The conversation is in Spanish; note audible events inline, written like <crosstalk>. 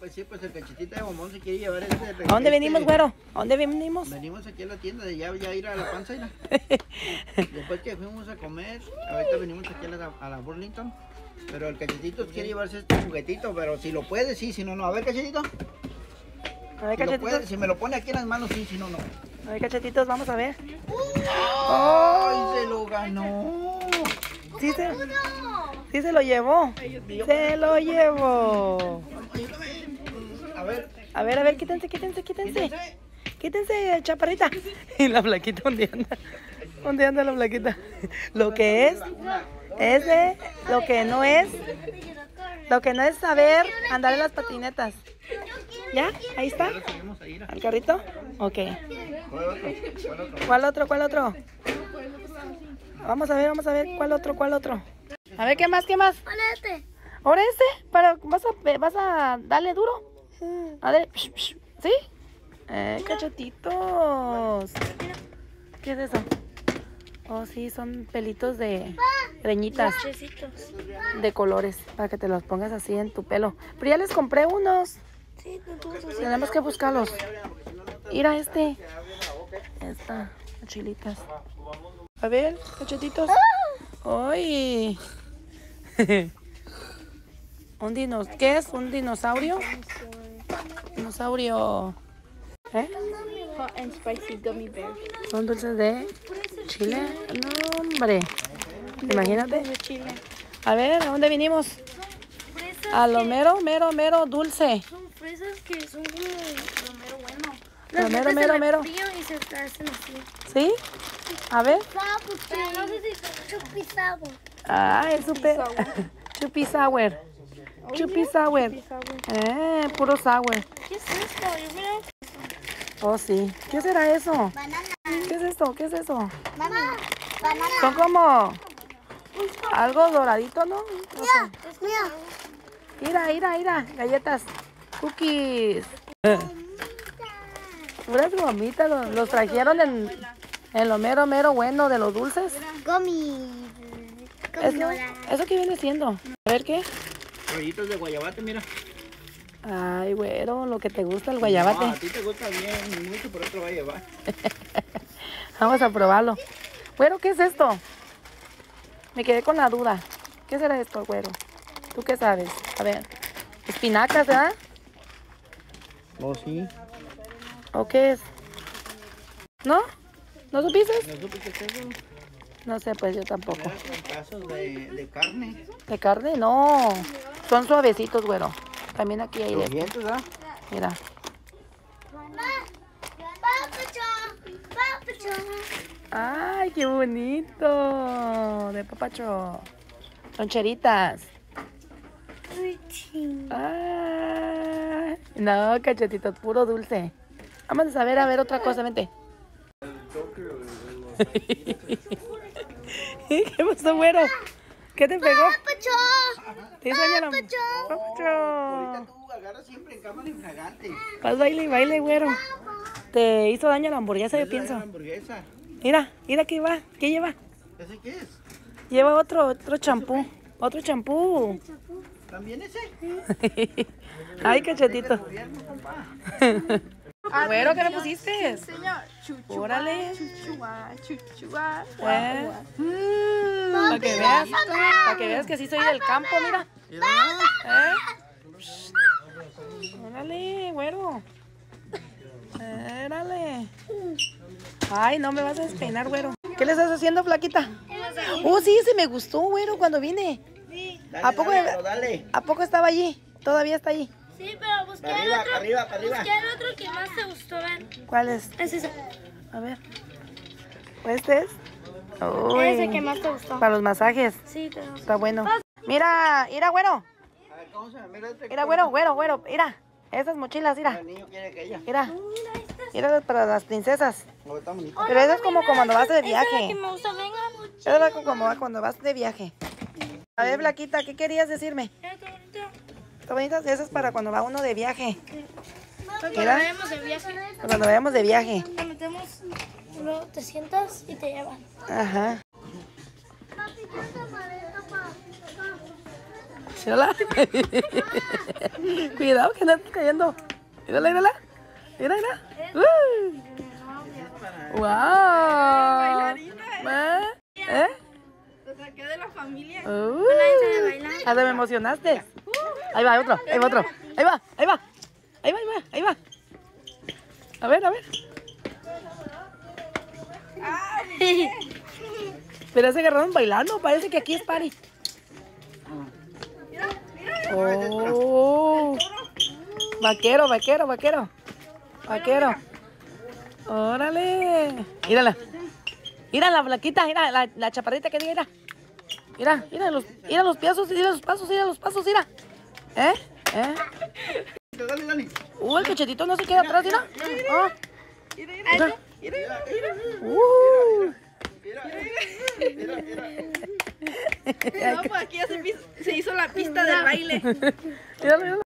Pues sí, pues el cachetita de bombón se quiere llevar este. ¿A dónde venimos, güero? ¿A dónde venimos? Venimos aquí a la tienda de ya, ya ir a la panza. mira. <laughs> Después que fuimos a comer, ahorita venimos aquí a la, a la Burlington. Pero el cachetito quiere llevarse este juguetito, pero si lo puede, sí, si no, no. A ver, cachetito. A ver, Si, cachetitos. puede, si me lo pone aquí en las manos, sí, si no, no. A ver, cachetitos, vamos a ver. ¡Ay, se lo ganó! Sí se, sí se lo llevó. Se lo llevó. A ver, A ver, a ver, quítense, quítense, quítense. Quítense, chaparrita. <laughs> Y la flaquita, ¿dónde anda? ¿Dónde anda la flaquita? Lo que es, es de lo que no es, lo que no es saber andar en las patinetas. ¿Ya? Ahí está. ¿Al carrito? Ok. ¿Cuál otro? ¿Cuál otro? Vamos a ver, vamos a ver. ¿Cuál otro? ¿Cuál otro? A ver, ¿qué más? ¿Qué más? Este. ¿Ahora este? Para, ¿vas, a, ¿Vas a darle duro? A ver, psh, psh, ¿sí? Eh, cachetitos. ¿Qué es eso? Oh, sí, son pelitos de greñitas de colores para que te los pongas así en tu pelo. Pero ya les compré unos. Sí. Tenemos que buscarlos. Mira este. Esta, chilitas. A ver, cachetitos. ¡Ay! <laughs> Un dinos ¿Qué es? ¿Un dinosaurio? Dinosaurio. ¿Eh? Hot and spicy gummy bear. ¿Son dulces de chile? No, hombre. Imagínate. De chile. A ver, ¿a dónde vinimos? A lo mero, mero, mero dulce. son fresas que son como lo mero bueno. Lo mero, mero, mero. Y se hacen así. ¿Sí? A ver. Pero no sé si son chupi sour. Ah, es súper. Chupi sour. <laughs> Chupi sour. Eh, puro sour. ¿Qué es esto? Yo mira. Oh, sí. ¿Qué será eso? Banana. ¿Qué es esto? ¿Qué es eso? Mami. Banana. Son como algo doradito, ¿no? No sé. Es mía. Mira, mira, mira. Galletas. Cookies. Puras gomitas. Los, los trajeron en, en lo mero, mero bueno de los dulces. Gummy. ¿Eso, ¿Eso qué viene siendo? A ver qué. Rollitos de guayabate, mira. Ay, güero, lo que te gusta el No, guayabate. a ti te gusta bien mucho, pero otro va a llevar. <laughs> Vamos a probarlo. Güero, ¿qué es esto? Me quedé con la duda. ¿Qué será esto, güero? ¿Tú qué sabes? A ver. Espinacas, ¿verdad? Oh, sí. ¿O qué es? ¿No? ¿No supiste? ¿No supiste eso? No sé, pues yo tampoco. Pedazos de, de carne. ¿De carne? No. Son suavecitos, güero. También aquí hay de... dientes, ¿ah? Mira. Papacho. Papacho. ¡Ay, qué bonito! De papacho. Loncheritas. Ah, no, cachetito, puro dulce. Vamos a ver, a ver otra cosa, vente. <laughs> <laughs> ¿Qué pasó, güero? ¿Qué te pegó? Papacho. ¿Te hizo daño la... Ahorita Papacho. tú agarras siempre en cámara infragante. Vas baile y baile, güero. Te hizo daño la hamburguesa, yo La pienso. hamburguesa. Mira, mira qué va. ¿Qué lleva? ¿Ese qué es? Lleva otro, otro champú. Otro champú. ¿También ese? Ay, cachetito. Güero, ¿qué le pusiste? Señor. Chuchua. Órale. Chuchua. Chuchua. Eh. Para que veas, para que veas que sí soy del campo, mira. ¿Eh? Órale, güero. Órale. Ay, no me vas a despeinar, güero. ¿Qué le estás haciendo, flaquita? Oh, sí, se me gustó, güero, cuando vine. ¿A poco, dale, pero dale. ¿A poco estaba allí? Todavía está allí. Sí, pero busqué Para el arriba, otro. para arriba, para arriba. Busqué el otro que más te gustó ver. ¿Cuál es? Es ese. A ver. ¿Este es? Ese que Uy, más te gustó. para los masajes. Sí, te gustó. Está bueno. Mira, mira, güero. A ver, ¿cómo se? Mira este. Mira, güero, güero, güero. Mira. Esas mochilas, mira. El niño quiere que ella. Mira. Mira para las princesas. Oh. Pero eso es como cuando vas de es que viaje. Eso es como cuando vas de viaje. A ver, Blaquita, ¿qué querías decirme? Mira qué bonito. ¿Está bonitas? Eso es para cuando va uno de viaje. Cuando vayamos de viaje, Cuando vayamos de viaje. te metemos, luego te sientas y te llevan. Ajá. Mírala. <laughs> Cuidado que no estás cayendo. Mírala, mírala. Mira. ¡Wow! ¿Eh? Lo saqué de la familia. Uy. Hasta me emocionaste. Ahí va, otro, ahí va otro. Ahí va, ahí va. Ahí va, ahí va, ahí va. A ver, a ver. Pero se agarraron bailando, parece que aquí es party. Oh. Vaquero, vaquero, vaquero. Vaquero. Órale. Mírala. Mira la flaquita, mira la, la chaparrita que diga, mira. Mira, mira los, mira los pasos, mira los pasos, mira los pasos, mira. ¿Eh? ¿Eh? Dale, dale. Uh, el cachetito no se queda atrás, mira. Ah. Mira. Uh. <laughs> No, pues aquí ya se, hizo la pista del <laughs> baile.